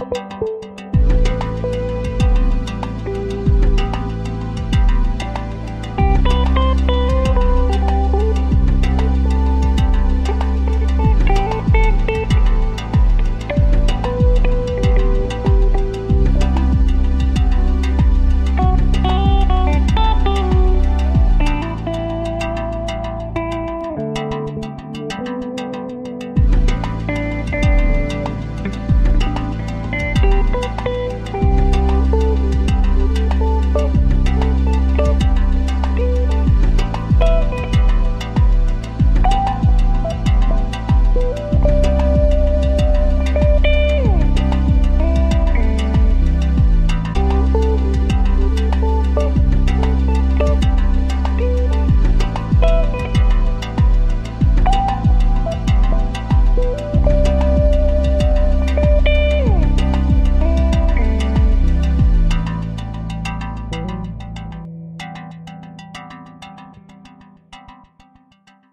Música